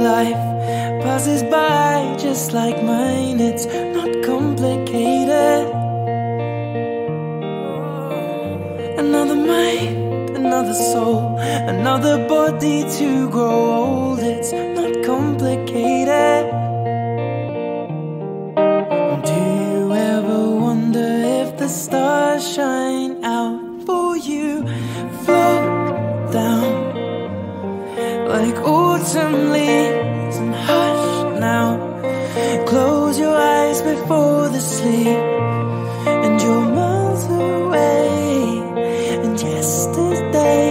life passes by just like mine. It's not complicated. Another mind, another soul, another body to grow old. It's not complicated. Do you ever wonder if the stars shine out for you? Like autumn leaves and hush now. Close your eyes before the sleep, and you're miles away. And yesterday,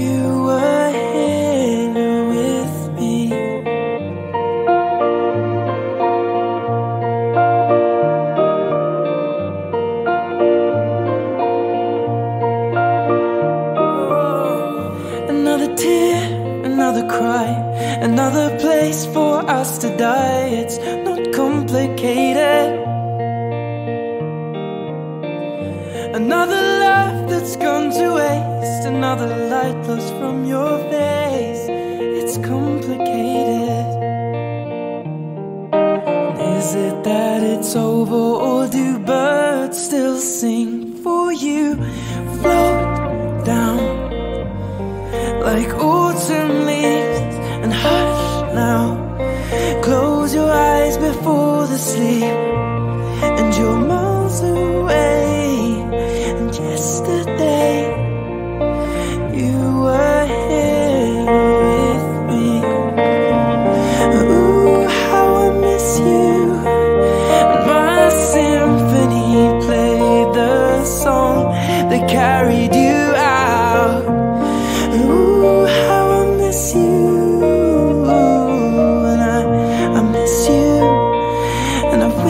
you were here with me. Another tear, another cry, another place for us to die. It's not complicated. Another love that's gone to waste, another light lost from your face. It's complicated. Is it that it's over, or do birds still sing for you? Float like autumn leaves and hush now. Close your eyes before the sleep,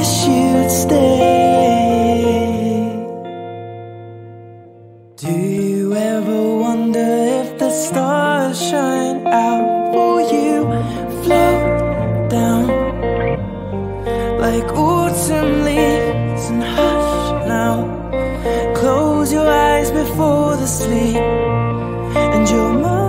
wish you'd stay. Do you ever wonder if the stars shine out for you? Float down like autumn leaves and hush now. Close your eyes before the sleep, and you're miles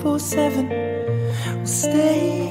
24 7 will stay.